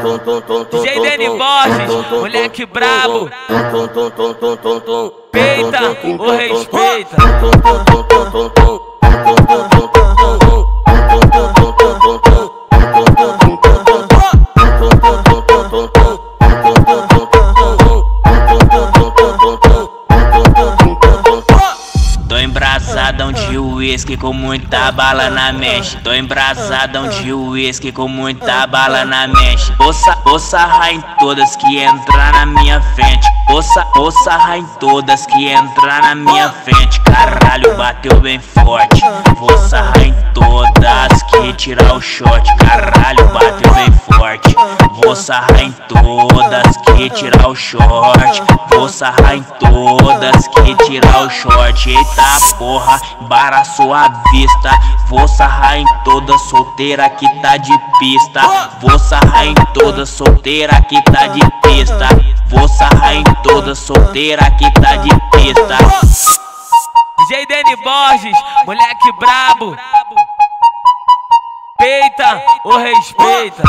DJ Dani Borges, moleque brabo. Peita, o respeita. Uísque com muita bala na mecha. Tô embrasadão de uísque com muita bala na mecha. Ouça, ouça em todas que entrar na minha frente. Ouça, ouça em todas que entrar na minha frente. Caralho, bateu bem forte. Vou sarrar em todas que tirar o shot. Caralho, bateu bem forte. Vou sarrar em todas que tirar o short. Vou sarrar em todas que tirar o short. Eita porra, bara sua vista. Vou sarrar em toda solteira que tá de pista. Vou sarrar em toda solteira que tá de pista. Vou sarrar em toda solteira que tá de pista. DJ Dani Borges, moleque brabo. Peita, o respeita.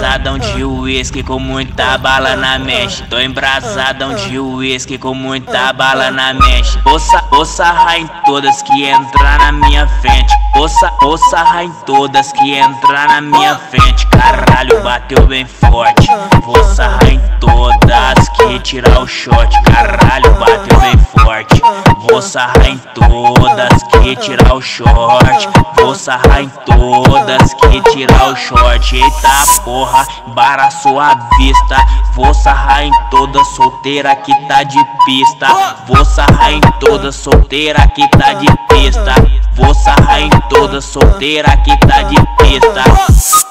Embrasadão de uísque com muita bala na mecha. Tô embrasadão de uísque com muita bala na mecha. Ouça, ouça em todas que entrar na minha frente. Ouça, ouça em todas que entrar na minha frente. Caralho, bateu bem forte. Vou sarrar em todas que tirar o shot. Caralho, bateu bem forte. Vou sarrar em todas que tirar o short. Vou sarrar em todas que tirar o short. Eita porra, bara sua vista. Vou sarrar em toda solteira que tá de pista. Vou sarrar em toda solteira que tá de pista. Vou sarrar em toda solteira que tá de pista.